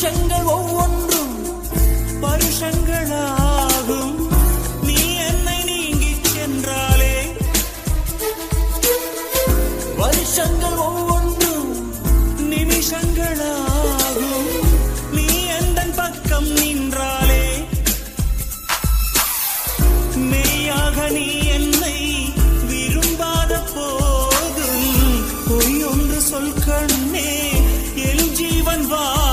நிமிஷங்கள் ஒவ்வொன்றும் வருஷங்களாகும். நீ என்னை நீங்கி சென்றாலே. வருஷங்கள் ஒவ்வொன்றும் நிமிஷங்களாகும். நீ எந்த பக்கம் நின்றாலே. மெய்யாக நீ என்னை விரும்பாத போதும். பொய் ஒன்று சொல் கண்ணே என் ஜீவன் வா